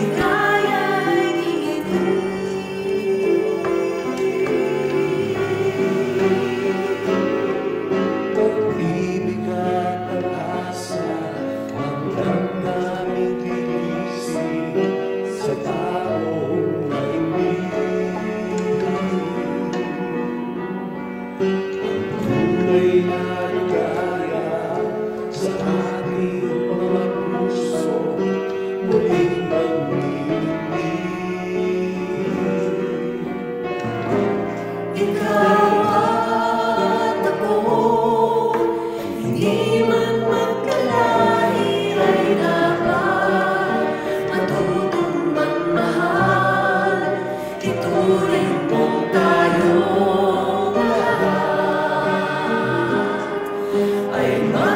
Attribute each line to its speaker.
Speaker 1: Because Amen.